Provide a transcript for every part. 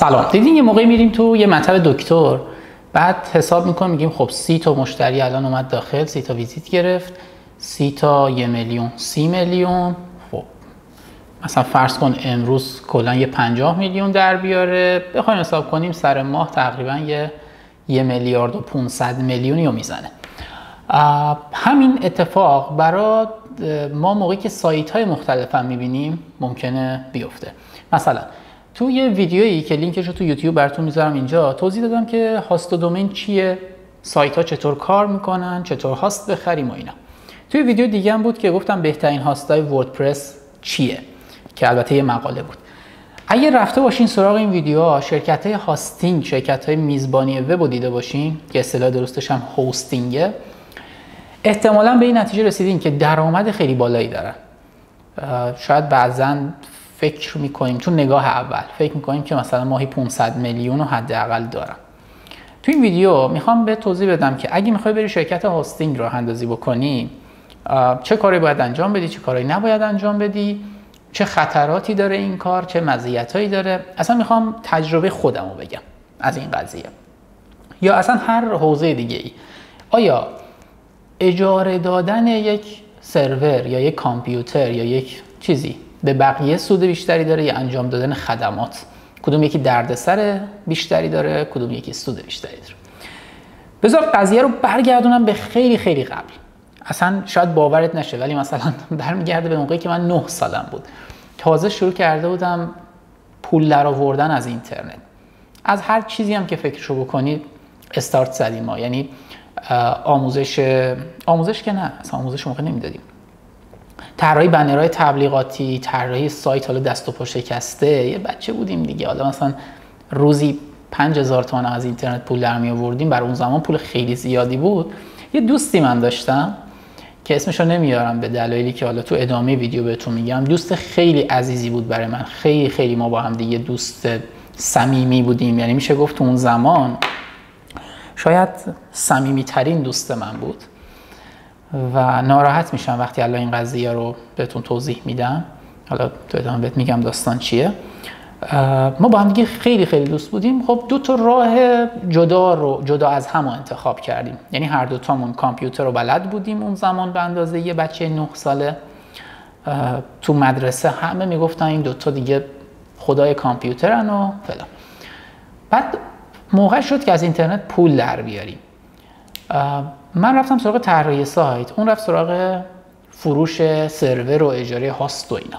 سلام. دیدین یه موقعی میریم تو یه مطب دکتر بعد حساب می‌کنیم میگیم خب سی تا مشتری الان اومد داخل سی تا ویزیت گرفت سی تا یه میلیون سی میلیون. خب مثلا فرض کن امروز کلا یه پنجاه میلیون در بیاره. بخوایم حساب کنیم سر ماه تقریبا یه یه میلیارد و 500 میلیونی رو می‌زنه. همین اتفاق برای ما موقعی که سایت های مختلف هم می‌بینیم ممکنه بیفته. مثلا تو یه ویدیویی که لینکش رو تو یوتیوب براتون می‌ذارم اینجا توضیح دادم که host و domain چیه سایت ها چطور کار می‌کنن چطور host بخریم و اینا. توی ویدیو دیگه هم بود که گفتم بهترین host های وردپرس چیه که البته یه مقاله بود. اگه رفته باشین سراغ این ویدیوها شرکت های hosting شرکت های میزبانی وب دیده باشین که اصطلاح درستش هم hosting ه. احتمالا به این نتیجه رسیدین که درآمد خیلی بالایی دارن. شاید بعضا فکر می‌کنیم چون نگاه اول فکر می‌کنیم که مثلا ماهی 500 میلیون رو حداقل دارم. تو این ویدیو می‌خوام به توضیح بدم که اگه می‌خوای بری شرکت هاستینگ رو اندازی بکنی چه کاری باید انجام بدی چه کاری نباید انجام بدی چه خطراتی داره این کار چه مزیتایی داره. اصلا می‌خوام تجربه خودم رو بگم از این قضیه. یا اصلا هر حوزه دیگه ای. آیا اجاره دادن یک سرور یا یک کامپیوتر یا یک چیزی به بقیه سود بیشتری داره یا انجام دادن خدمات؟ کدوم یکی دردسر بیشتری داره کدوم یکی سود بیشتری داره؟ بذار قضیه رو برگردونم به خیلی خیلی قبل. اصلا شاید باورت نشه ولی مثلا برمیگرده به موقعی که من 9 سالم بود. تازه شروع کرده بودم پول در آوردن از اینترنت. از هر چیزی هم که فکرشو بکنید استارت زدیم ما. یعنی آموزش آموزش که نه اصلا آموزش موقع نمی‌دادیم. طراحی بنرهای تبلیغاتی طراحی سایت حالا دست و پا شکسته یه بچه بودیم دیگه. حالا مثلا روزی 5000 تومان از اینترنت پول در می آوردیم برای اون زمان پول خیلی زیادی بود. یه دوستی من داشتم که اسمش رو نمیارم به دلایلی که حالا تو ادامه ویدیو بهتون میگم. دوست خیلی عزیزی بود برای من. خیلی خیلی ما با هم دیگه دوست صمیمی بودیم. یعنی میشه گفت اون زمان شاید صمیمی ترین دوست من بود. و ناراحت میشم وقتی الان این قضیه رو بهتون توضیح میدم. حالا تو ادامه بهت میگم داستان چیه. ما با هم دیگه خیلی خیلی دوست بودیم. خب دو تا راه جدا رو جدا از هم انتخاب کردیم. یعنی هر دو تامون کامپیوتر رو بلد بودیم اون زمان به اندازه یه بچه 9 ساله. تو مدرسه همه می‌گفتن این دوتا دیگه خدای کامپیوترن و فلان. بعد موقع شد که از اینترنت پول در بیاریم. من رفتم سراغ طراحی سایت. اون رفت سراغ فروش سرور و اجاره هاست و اینا.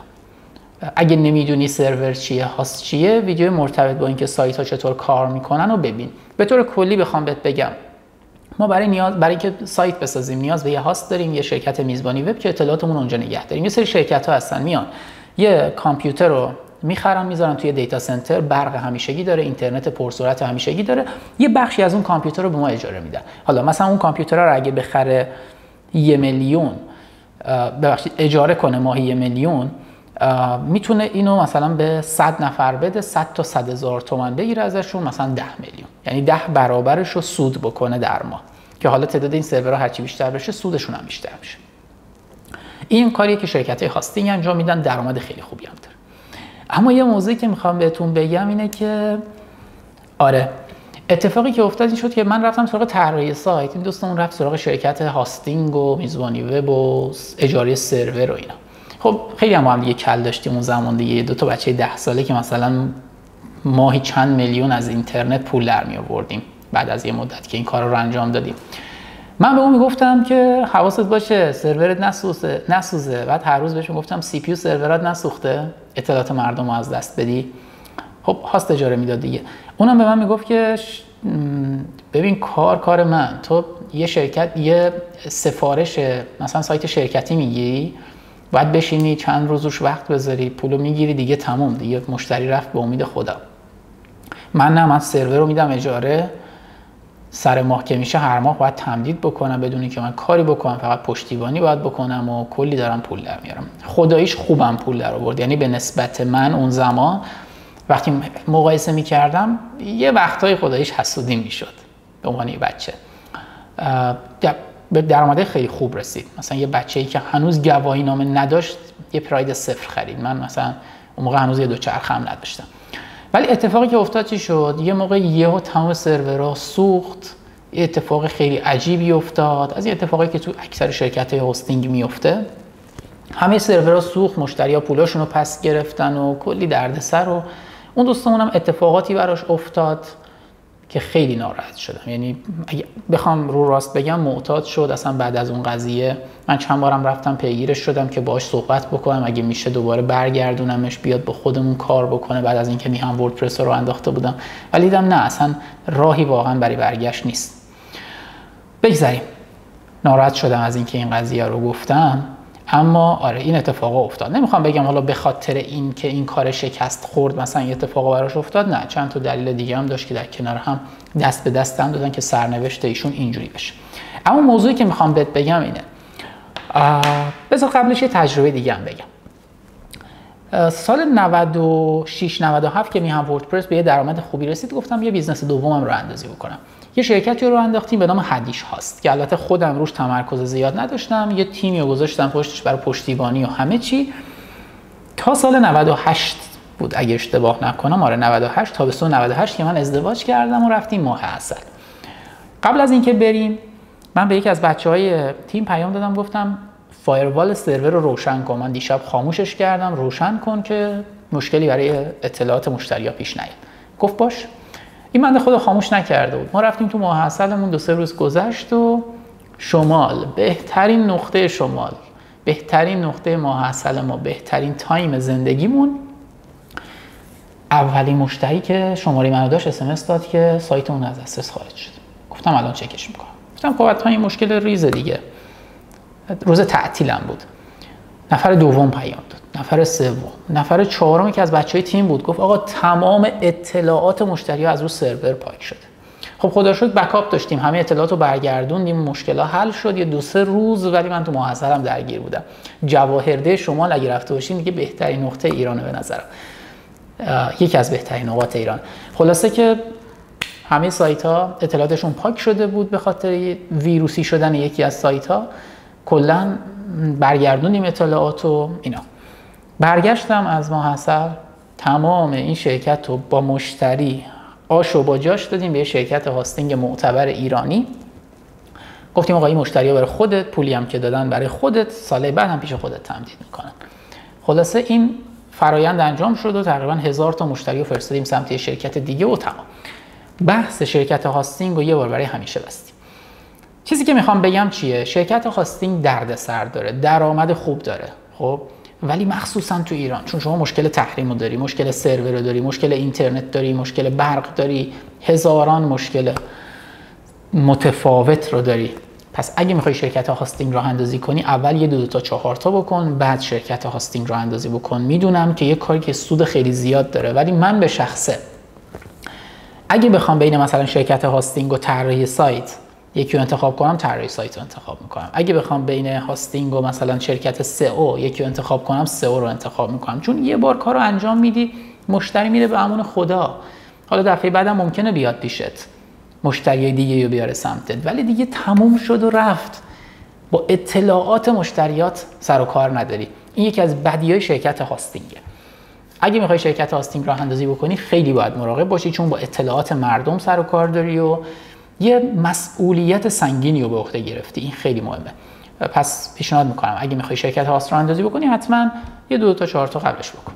اگه نمی‌دونی سرور چیه هاست چیه ویدیو مرتبط با اینکه سایت ها چطور کار می‌کنن و ببین. به طور کلی بخوام بهت بگم. ما برای نیاز برای اینکه سایت بسازیم نیاز به یه هاست داریم یه شرکت میزبانی وب که اطلاعاتمون اونجا نگه داریم. یه سری شرکت ها هستن. میان. یه کامپیوتر رو می‌خرن می‌ذارن توی دیتا سنتر برق همیشگی داره اینترنت پرسرعت همیشگی داره. یه بخشی از اون کامپیوتر رو به ما اجاره میدن. حالا مثلا اون کامپیوتر رو اگه بخره یه میلیون ببخشید اجاره کنه ماهی یه میلیون می‌تونه اینو مثلا به 100 نفر بده 100 تا 100 هزار تومن بگیره ازشون مثلا 10 میلیون. یعنی 10 برابرش رو سود بکنه در ماه که حالا تعداد این سرورها هرچی بیشتر بشه سودشون هم بیشتر میشه. این کاریه که شرکت های hosting انجام میدن درآمد خیلی خوبی هم داره اما یه موضوعی که می‌خوام بهتون بگم اینه که آره اتفاقی که افتاد این شد که من رفتم سراغ طراحی سایت. این دوستمون رفت سراغ شرکت hosting و میزبانی وب و اجاره سرور و اینا. خب خیلی هم هم دیگه کل داشتیم اون زمان دیگه. دو تا بچه ده ساله که مثلا ماهی چند میلیون از اینترنت پول در می آوردیم بعد از یه مدت که این کار رو انجام دادیم. من به اون می‌گفتم که حواست باشه سرورت نسوزه نسوزه. بعد هر روز بهش می‌گفتم سی پی سرورات نسوخته اطلاعات مردم رو از دست بدی. خب هاست اجاره می‌داد دیگه. اونم به من می‌گفت که ببین کار کار من. تو یه شرکت یه سفارش مثلا سایت شرکتی می‌گیری باید بشینی چند روزش وقت بذاری پولو می‌گیری دیگه تموم. دیگه مشتری رفت به امید خدا. من نه من سرور رو میدم اجاره. سر ماه که میشه هر ماه باید تمدید بکنم بدونی که من کاری بکنم فقط پشتیبانی باید بکنم و کلی دارم پول در میارم. خداییش خوبم پول در آورد. یعنی به نسبت من اون زمان وقتی مقایسه می‌کردم یه وقتای خداییش حسودی می‌شد. به عنوان یه بچه. به درآمد خیلی خوب رسید. مثلا یه بچه ای که هنوز گواهی نامه نداشت یه پراید صفر خرید. من مثلا اون موقع هنوز یه دوچرخه هم نداشتم. ولی اتفاقی که افتاد چی شد؟ یه موقع یهو تمام سرورها سوخت. یه اتفاق خیلی عجیبی افتاد. از این اتفاقی که تو اکثر شرکت های هاستینگ میفته همه سرورها سوخت مشتری ها پولاشون رو پس گرفتن و کلی دردسر و اون دوستمون هم اتفاقاتی براش افتاد. که خیلی ناراحت شدم. یعنی اگه بخوام رو راست بگم معتاد شد. اصلا بعد از اون قضیه من چند بارم رفتم پیگیرش شدم که باش صحبت بکنم. اگه میشه دوباره برگردونمش بیاد با خودمون کار بکنه. بعد از اینکه میهم وردپرس رو انداخته بودم. ولی دیدم نه اصلا راهی واقعا برای برگشت نیست. بگذاریم ناراحت شدم از اینکه این قضیه رو گفتم. اما آره این اتفاق افتاد. نمی‌خوام بگم حالا به خاطر این که این کار شکست خورد مثلا این اتفاق براش افتاد نه. چند تا دلیل دیگه هم داشت که در کنار هم دست به دست هم دادن که سرنوشت ایشون اینجوری بشه. اما موضوعی که می‌خوام بهت بگم اینه. بذار قبلش یه تجربه دیگه هم بگم. سال 96 97 که میهن وردپرس به یه درآمد خوبی رسید گفتم یه business دومم راه اندازی بکنم. یه شرکتی راه انداختیم به نام هدیش هاست که البته خودم روش تمرکز زیاد نداشتم یه تیمی رو گذاشتم پشتش برای پشتیبانی و همه چی. تا سال 98 بود اگه اشتباه نکنم آره 98 تا به سال 98 که من ازدواج کردم و رفتیم ماه عسل قبل از اینکه بریم من به یکی از بچه های تیم پیام دادم گفتم firewall سرور رو روشن کن. من دیشب خاموشش کردم. روشن کن که مشکلی برای اطلاعات مشتری پیش نیاد. گفت باش. این بنده خدا خاموش نکرده بود. ما رفتیم تو ماه دو سه روز گذشت و شمال بهترین نقطه شمال بهترین نقطه ماه ما بهترین time زندگیمون. اولین مشتری که شماره منو داشت اسمس داد که سایت اون از دسترس خارج شد. گفتم الان چکش می‌کنم. گفتم خب این مشکل ریز دیگه. روز تعطیلم بود. نفر دوم پیام داد. نفر سوم. نفر چهارم که از بچه های تیم بود گفت آقا تمام اطلاعات مشتری از رو سرور پاک شده. خب خدا شد بکاپ داشتیم. همه اطلاعات رو برگردوندیم. مشکل ها حل شد. یه دو سه روز ولی من تو محصلم درگیر بودم. جواهرده شمال اگه رفته باشین دیگه بهترین نقطه ایرانه به نظرم. یکی از بهترین نقاط ایران. خلاصه که همه سایت ها اطلاعاتشون پاک شده بود به خاطر ویروسی شدن یکی از سایت ها کلا برگردونیم اطلاعات و اینا. برگشتم از ماحصل تمام این شرکت رو با مشتری آش و با جاش دادیم به یه شرکت هاستینگ معتبر ایرانی. گفتیم آقا این مشتری برای خودت پولی هم که دادن برای خودت سال بعد هم پیش خودت تمدید می‌کنن. خلاصه این فرایند انجام شد و تقریبا هزار تا مشتری رو فرستادیم سمت شرکت دیگه و تمام. بحث شرکت hosting رو یه بار برای همیشه بستیم. چیزی که می‌خوام بگم چیه؟ شرکت hosting سود داره درآمد خوب داره خب؟ ولی مخصوصا تو ایران چون شما مشکل تحریم رو داری مشکل سرور رو داری مشکل اینترنت داری مشکل برق داری هزاران مشکل متفاوت رو داری. پس اگه می‌خوای شرکت هاستینگ راه اندازی کنی اول یه دو, دو تا چهار تا بکن بعد شرکت هاستینگ راه اندازی بکن. می‌دونم که یه کاری که سود خیلی زیاد داره ولی من به شخصه اگه بخوام بین مثلا شرکت هاستینگ و طراحی سایت یکی رو انتخاب کنم طراحی سایت رو انتخاب می‌کنم. اگه بخوام بین هاستینگ و مثلا شرکت سئو یکی رو انتخاب کنم سئو رو انتخاب می‌کنم. چون یه بار کار رو انجام میدی مشتری میره به امون خدا. حالا دفعه بعدم ممکنه بیاد پیشت. مشتری دیگه رو بیاره سمتت. ولی دیگه تموم شد و رفت. با اطلاعات مشتریات سر و کار نداری. این یکی از بدی های شرکت هاستینگه اگه می‌خوای شرکت هاستینگ راه اندازی بکنی خیلی باید مراقب باشی چون با اطلاعات مردم سر و کار داری و یه مسئولیت سنگینی رو به عهده گرفتی. این خیلی مهمه. پس پیشنهاد می‌کنم اگه می‌خوای شرکت هاست رو اندازی بکنی حتما یه دو تا چهار تا قبلش بکن.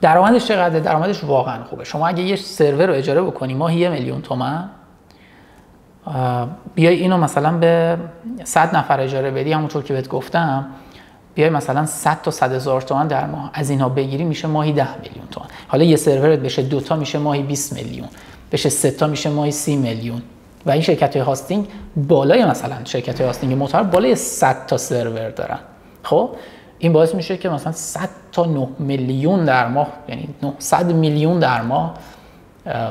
درآمدش چقدر درآمدش واقعا خوبه. شما اگه یه سرور رو اجاره بکنی ماهی یه میلیون تومن بیای اینو مثلا به 100 نفر اجاره بدی. همونطور که بهت گفتم بیای مثلا 100 تا 100 هزار تومن در ماه. از اینها بگیری میشه ماهی 10 میلیون تومن. حالا یه سرورت بشه دوتا میشه ماهی 20 میلیون. بشه سه تا میشه ماهی 30 میلیون. و این شرکت های هاستینگ بالای مثلا شرکت های هاستینگ معتبر بالای 100 تا سرور دارن. خب؟ این باعث میشه که مثلا 100 تا 9 میلیون در ماه یعنی 900 میلیون در ماه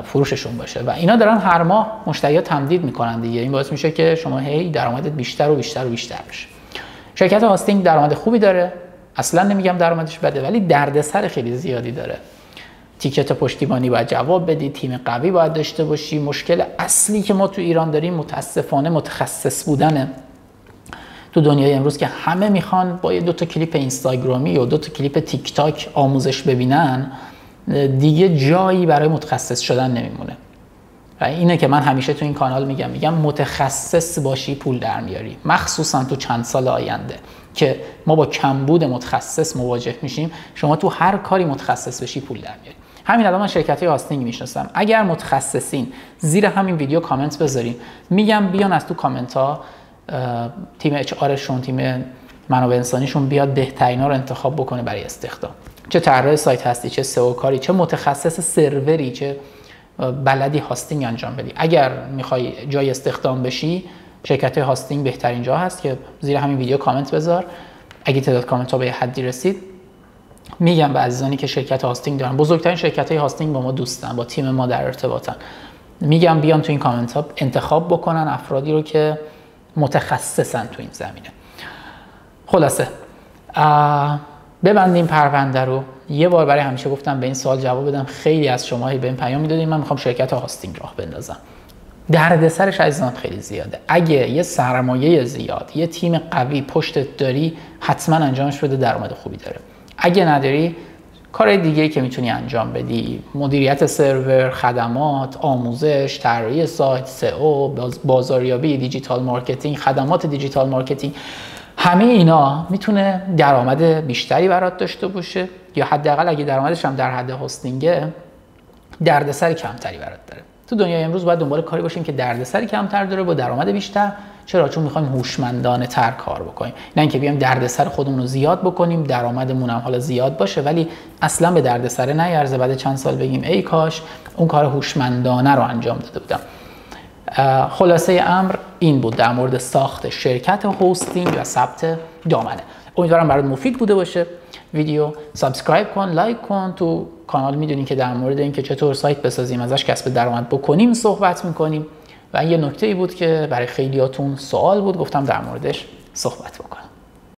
فروششون باشه. و اینا دارن هر ماه مشتری ها تمدید می‌کنن دیگه. این باعث میشه که شما هی درآمدت بیشتر و بیشتر و بیشتر بشه. شرکت هاستینگ درآمد خوبی داره. اصلا نمیگم درآمدش بده ولی دردسر خیلی زیادی داره. تیکت پشتیبانی باید جواب بدی تیم قوی باید داشته باشی. مشکل اصلی که ما تو ایران داریم متاسفانه متخصص بودنه. تو دنیای امروز که همه می‌خوان با یه دو تا کلیپ اینستاگرامی یا دو تا کلیپ تیک تاک آموزش ببینن دیگه جایی برای متخصص شدن نمیمونه. و اینه که من همیشه تو این کانال میگم میگم متخصص باشی پول در میاری. مخصوصا تو چند سال آینده که ما با کمبود متخصص مواجه میشیم شما تو هر کاری متخصص بشی پول در میاری. همین الان من شرکت های هاستینگ می‌شناسم. اگر متخصصین زیر همین ویدیو کامنت بذارین میگم بیان از تو کامنت ها تیم HR شون تیم منابع انسانیشون بیاد بهترینا رو انتخاب بکنه برای استخدام. چه طراح سایت هستی چه سئو کاری چه متخصص سروری چه بلدی هاستینگ انجام بدی. اگر می‌خوای جای استخدام بشی شرکت هاستینگ بهترین جا هست که زیر همین ویدیو کامنت بذار. اگه تعداد کامنت ها به حدی رسید میگم به عزیزانی که شرکت هاستینگ دارن. بزرگترین شرکت های هاستینگ با ما دوستن با تیم ما در ارتباطن. میگم بیان تو این کامنت ها انتخاب بکنن افرادی رو که متخصصن تو این زمینه. خلاصه ببندیم پرونده رو. یه بار برای همیشه گفتم به این سوال جواب بدم. خیلی از شما به این پیام می‌دادین. من می‌خوام شرکت هاستینگ راه بندازم. دردسرش عزیزان خیلی زیاده. اگه یه سرمایه زیاد یه تیم قوی پشتت داری حتما انجامش بده درآمد خوبی داره. اگه نداری کار دیگه که می‌تونی انجام بدی مدیریت سرور خدمات آموزش طراحی سایت سئو بازاریابی digital marketing خدمات digital marketing همه اینا می‌تونه درآمد بیشتری برات داشته باشه یا حداقل اگه درآمدش هم در حد هاستینگه دردسر کمتری برات داره. تو دنیای امروز باید دنبال کاری باشیم که دردسری کمتر داره با درآمد بیشتر چرا؟ چون می‌خوایم هوشمندانه تر کار بکنیم. نه اینکه بیایم دردسر خودمون رو زیاد بکنیم درآمدمون هم حالا زیاد باشه ولی اصلا به دردسر نیارزه. بعد چند سال بگیم ای کاش اون کار هوشمندانه رو انجام داده بودم. خلاصه امر این بود در مورد ساخت شرکت هوستینگ و ثبت دامنه. امیدوارم برات مفید بوده باشه ویدیو. subscribe کن لایک کن. تو کانال می‌دونین که در مورد اینکه چطور سایت بسازیم ازش کسب درآمد بکنیم صحبت می‌کنیم. و یه نکته ای بود که برای خیلیاتون سوال بود گفتم در موردش صحبت بکنم.